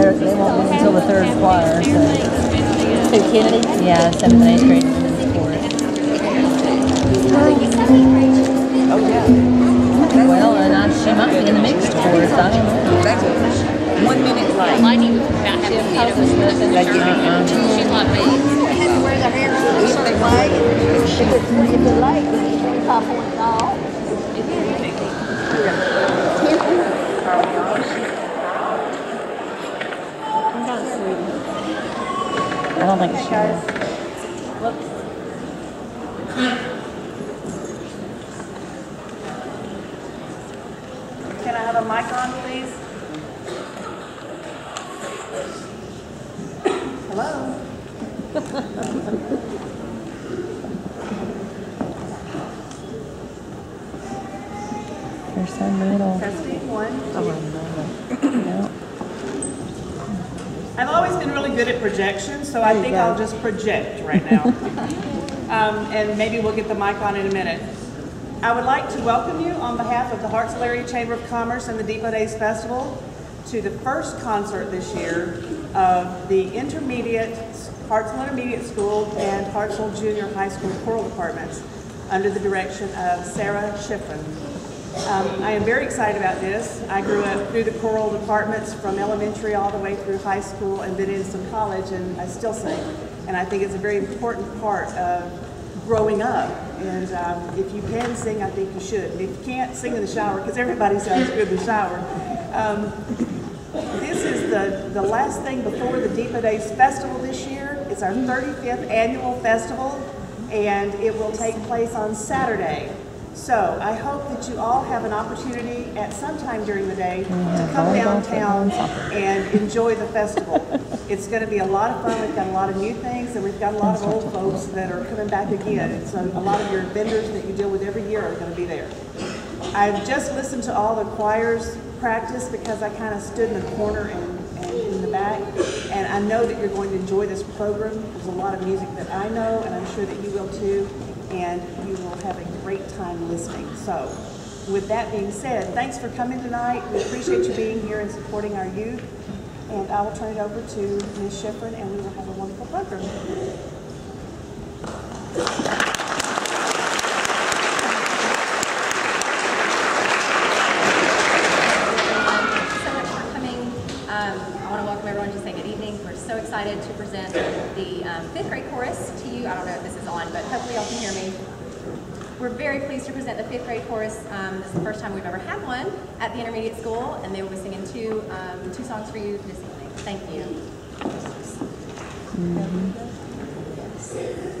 they're, they won't wait until the third choir, so. Who, Kennedy? Yeah, seventh and eighth grade women's for it. Oh, yeah. Well, and I, she might be in the mixed chorus, I don't know. That's one minute late. Lightning was about having to meet up with nothing. They give it- She's like me. Where the hair If they wait, If it's, if it's late, it's top points off. I don't think she is. Can I have a mic on, please? Hello? They're so little. Testing, one. No. I've always been really good at projection, so I think I'll just project right now. Um, and maybe we'll get the mic on in a minute. I would like to welcome you on behalf of the Hartselle Chamber of Commerce and the Depot Days Festival to the first concert this year of the intermediate, Hartselle Intermediate School and Hartselle Junior High School choral departments under the direction of Sarah Schifrin. Um, I am very excited about this. I grew up through the choral departments from elementary all the way through high school and then into college, and I still sing. And I think it's a very important part of growing up. And um, if you can sing, I think you should. And if you can't, sing in the shower, because everybody sounds good in the shower. Um, this is the, the last thing before the Depot Days Festival this year. It's our 35th annual festival, and it will take place on Saturday. So I hope that you all have an opportunity at some time during the day to come downtown and enjoy the festival. It's going to be a lot of fun. We've got a lot of new things, and we've got a lot of old folks that are coming back again. And so a lot of your vendors that you deal with every year are going to be there. I've just listened to all the choirs practice because I kind of stood in the corner and, and in the back. And I know that you're going to enjoy this program. There's a lot of music that I know, and I'm sure that you will too. And have a great time listening. So, with that being said, thanks for coming tonight. We appreciate you being here and supporting our youth. And I will turn it over to Ms. Schifrin, and we will have a wonderful program. Thank you so much for coming. I want to welcome everyone to say good evening. We're so excited to present the um, fifth grade chorus to you. I don't know if this is on, but hopefully y'all can hear me. We're very pleased to present the fifth grade chorus. Um, this is the first time we've ever had one at the intermediate school, and they will be singing two, um, two songs for you this evening. Thank you. Deep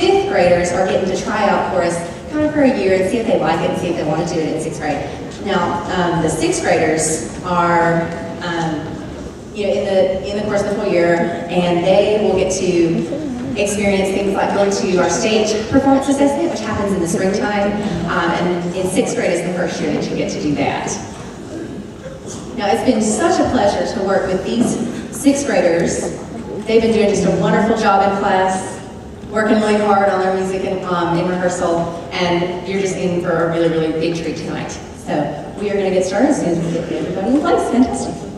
fifth graders are getting to try out for us, kind of for a year and see if they like it and see if they want to do it in sixth grade. Now, um, the sixth graders are um, you know, in the in the course of the whole year, and they will get to experience things like going to our stage performance assessment, which happens in the springtime, um, and in sixth grade is the first year that you get to do that. Now, it's been such a pleasure to work with these sixth graders. They've been doing just a wonderful job in class, working really hard on their music and um, in rehearsal, and you're just in for a really, really big treat tonight. So we are going to get started as soon as we get everybody in place. Fantastic.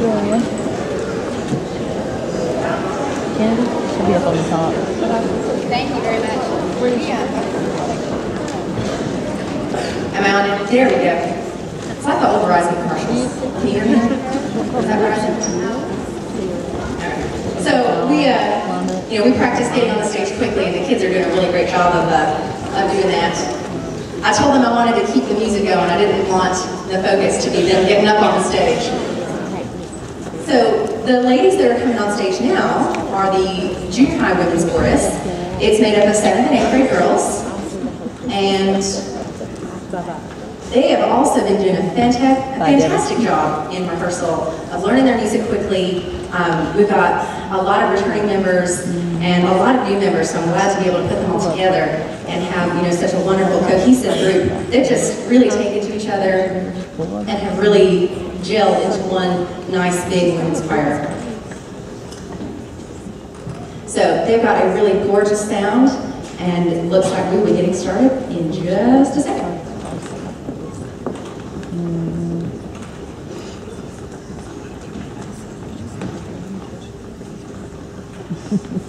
Victoria. Kennedy should be up on the top. Thank you very much. Am I on it? There we go. It's like the old Verizon commercials. Can you hear me? Is that Verizon? So we, uh, you know, we practice getting on the stage quickly, and the kids are doing a really great job of, uh, of doing that. I told them I wanted to keep the music going. I didn't want the focus to be them getting up on the stage. So the ladies that are coming on stage now are the junior high women's chorus. It's made up of seventh and eighth grade girls, and they have also been doing a fanta- a fantastic job in rehearsal of learning their music quickly. Um, we've got a lot of returning members and a lot of new members, so I'm glad to be able to put them all together and have you know such a wonderful cohesive group. They've just really taken to each other and have really gelled into one nice big women's choir. So they've got a really gorgeous sound, and it looks like we'll be getting started in just a second.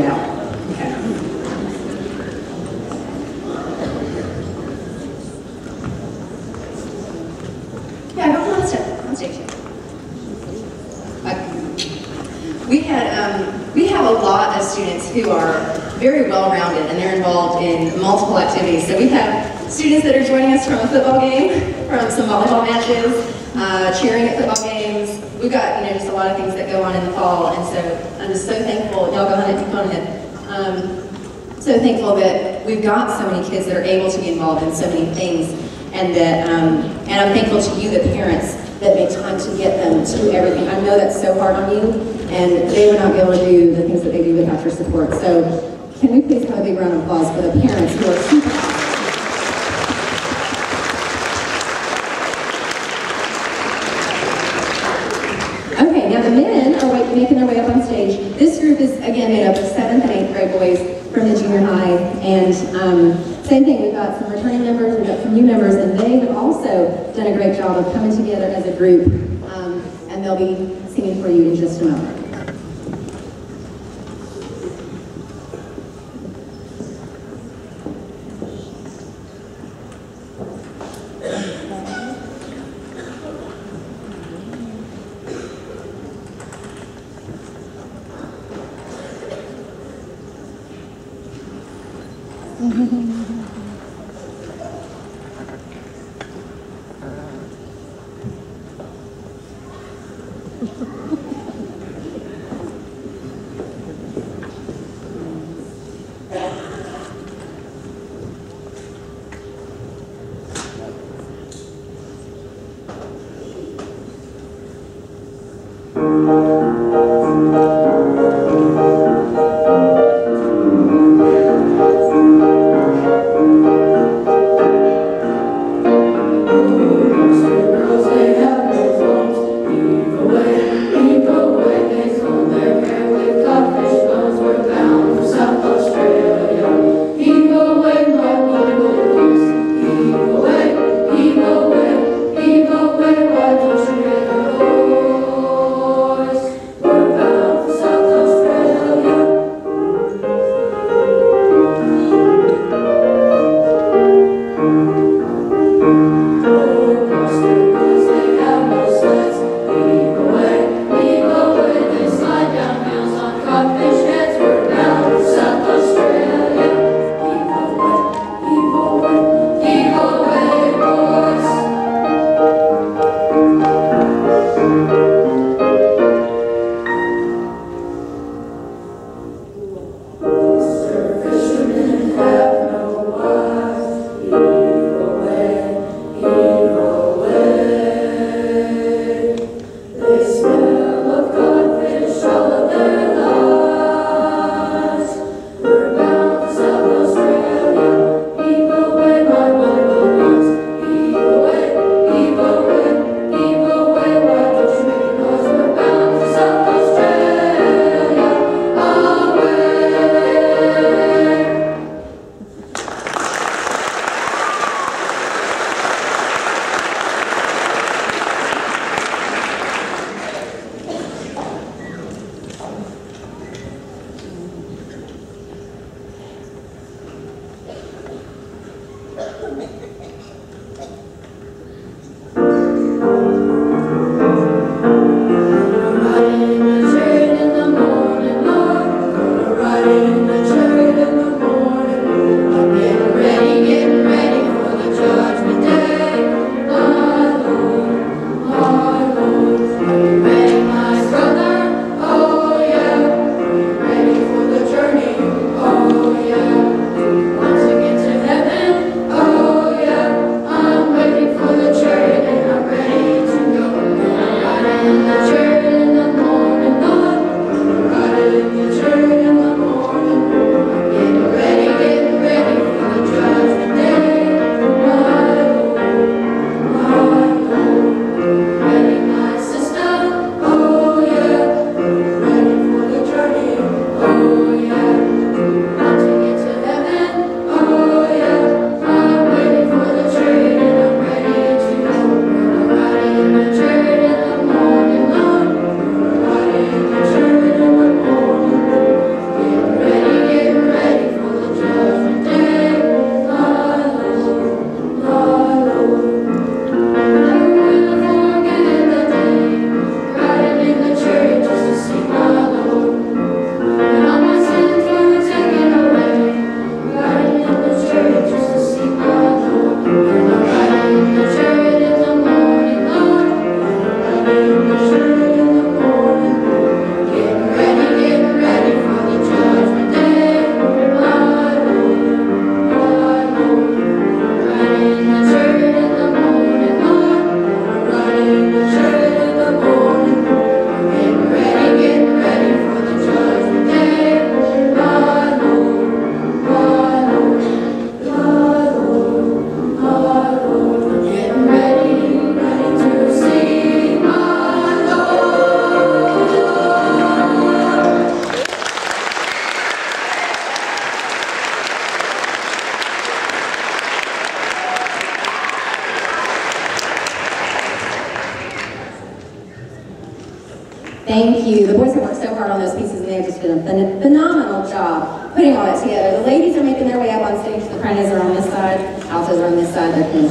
it out. Yeah. We um, we have a lot of students who are very well-rounded and they're involved in multiple activities. So we have students that are joining us from a football game, from some volleyball matches, uh, cheering at football games. We've got, you know, just a lot of things that go on in the fall, and so I'm just so thankful. Y'all go ahead, go ahead. Um, so thankful that we've got so many kids that are able to be involved in so many things, and that, um, and I'm thankful to you, the parents, that make time to get them to everything. I know that's so hard on you, and they would not be able to do the things that they do without your support. So can we please have a big round of applause for the parents who are super awesome. Okay, now the making their way up on stage. This group is, again, made up of seventh and eighth grade boys from the junior high. And um, same thing, we've got some returning members, we've got some new members, and they have also done a great job of coming together as a group. Um, and they'll be singing for you in just a moment.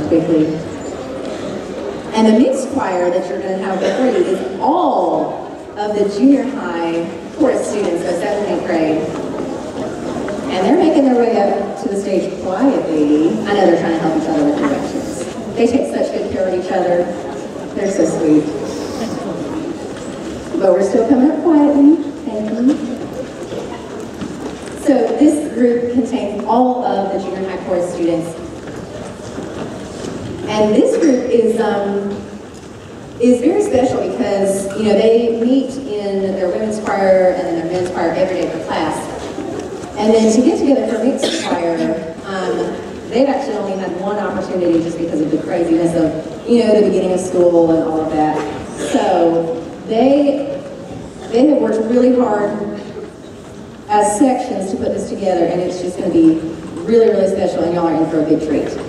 Quickly. And the mixed choir that you're going to have before you is all of the junior high chorus students, so seventh and eighth grade. And they're making their way up to the stage quietly. I know they're trying to help each other with directions. They take such good care of each other. They're so sweet. But we're still coming up quietly. Thank you. So this group contains all of the junior high chorus students. And this group is um, is very special because you know they meet in their women's choir and then their men's choir every day for class. And then to get together for mixed choir, um, they've actually only had one opportunity just because of the craziness of, you know, the beginning of school and all of that. So they, they have worked really hard as sections to put this together and it's just going to be really, really special and y'all are in for a big treat.